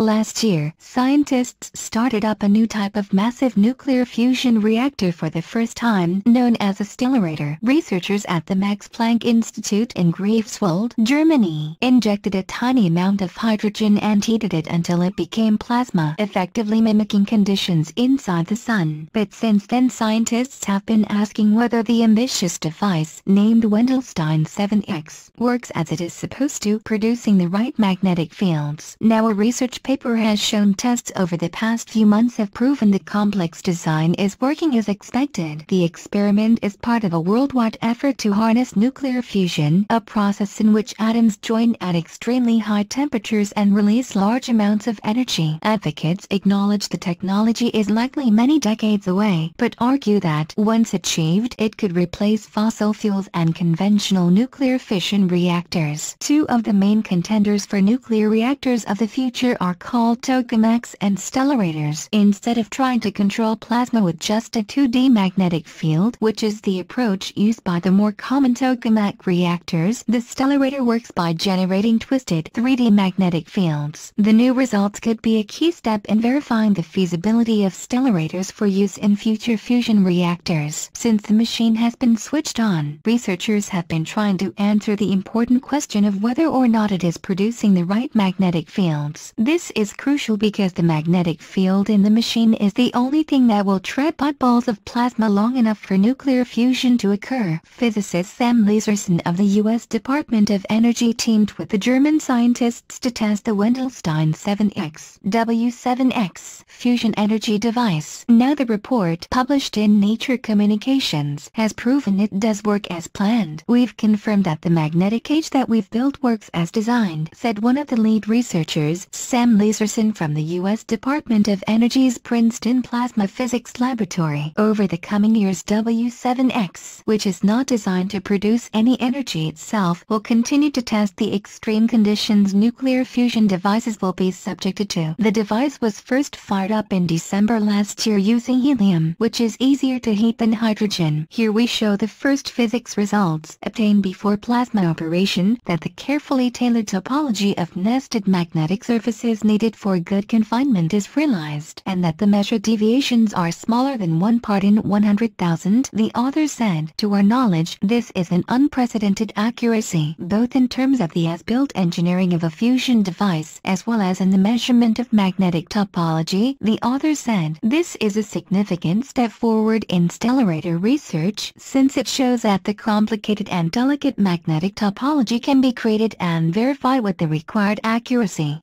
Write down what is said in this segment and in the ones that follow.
Last year, scientists started up a new type of massive nuclear fusion reactor for the first time, known as a stellarator. Researchers at the Max Planck Institute in Greifswald, Germany, injected a tiny amount of hydrogen and heated it until it became plasma, effectively mimicking conditions inside the sun. But since then scientists have been asking whether the ambitious device, named Wendelstein 7X, works as it is supposed to, producing the right magnetic fields. Now a research paper has shown tests over the past few months have proven the complex design is working as expected. The experiment is part of a worldwide effort to harness nuclear fusion, a process in which atoms join at extremely high temperatures and release large amounts of energy. Advocates acknowledge the technology is likely many decades away, but argue that once achieved it could replace fossil fuels and conventional nuclear fission reactors. Two of the main contenders for nuclear reactors of the future are called tokamaks and stellarators. Instead of trying to control plasma with just a 2D magnetic field, which is the approach used by the more common tokamak reactors, the stellarator works by generating twisted 3D magnetic fields. The new results could be a key step in verifying the feasibility of stellarators for use in future fusion reactors. Since the machine has been switched on, researchers have been trying to answer the important question of whether or not it is producing the right magnetic fields. This is crucial because the magnetic field in the machine is the only thing that will trap balls of plasma long enough for nuclear fusion to occur. Physicist Sam Lazerson of the U.S. Department of Energy teamed with the German scientists to test the Wendelstein 7X W7X fusion energy device. Now the report published in Nature Communications has proven it does work as planned. We've confirmed that the magnetic cage that we've built works as designed, said one of the lead researchers, Sam Lazerson from the U.S. Department of Energy's Princeton Plasma Physics Laboratory. Over the coming years W7X, which is not designed to produce any energy itself, will continue to test the extreme conditions nuclear fusion devices will be subjected to. The device was first fired up in December last year using helium, which is easier to heat than hydrogen. Here we show the first physics results obtained before plasma operation that the carefully tailored topology of nested magnetic surfaces needed for good confinement is realized and that the measured deviations are smaller than one part in 100,000. The author said, to our knowledge, this is an unprecedented accuracy, both in terms of the as-built engineering of a fusion device as well as in the measurement of magnetic topology. The author said, this is a significant step forward in stellarator research since it shows that the complicated and delicate magnetic topology can be created and verified with the required accuracy.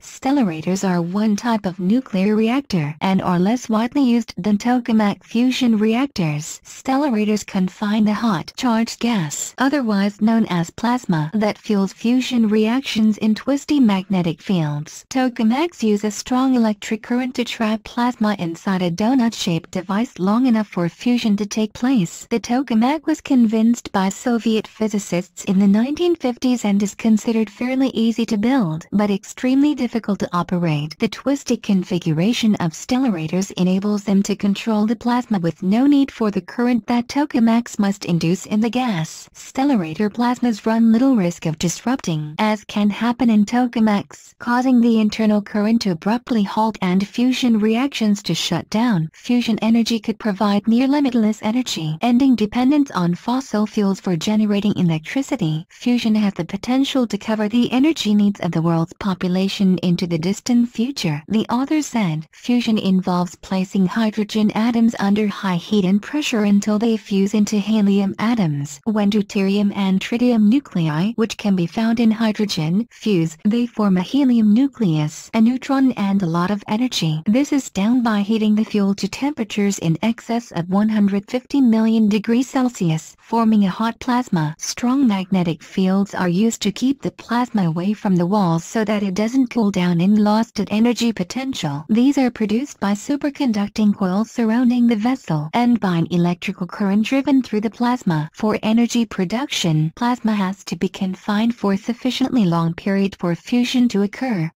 Stellarators are one type of nuclear reactor and are less widely used than tokamak fusion reactors. Stellarators confine the hot charged gas, otherwise known as plasma, that fuels fusion reactions in twisty magnetic fields. Tokamaks use a strong electric current to trap plasma inside a donut-shaped device long enough for fusion to take place. The tokamak was convinced by Soviet physicists in the 1950s and is considered fairly easy to build, but extremely difficult to operate the twisted configuration of stellarators enables them to control the plasma with no need for the current that tokamaks must induce in the gas. Stellarator plasmas run little risk of disrupting, as can happen in tokamaks, causing the internal current to abruptly halt and fusion reactions to shut down. Fusion energy could provide near limitless energy, ending dependence on fossil fuels for generating electricity. Fusion has the potential to cover the energy needs of the world's population into the distant future. The author said, fusion involves placing hydrogen atoms under high heat and pressure until they fuse into helium atoms. When deuterium and tritium nuclei, which can be found in hydrogen, fuse, they form a helium nucleus, a neutron and a lot of energy. This is down by heating the fuel to temperatures in excess of 150 million degrees Celsius, forming a hot plasma. Strong magnetic fields are used to keep the plasma away from the walls so that it doesn't cool down in lost exhausted energy potential. These are produced by superconducting coils surrounding the vessel and by an electrical current driven through the plasma. For energy production, plasma has to be confined for sufficiently long period for fusion to occur.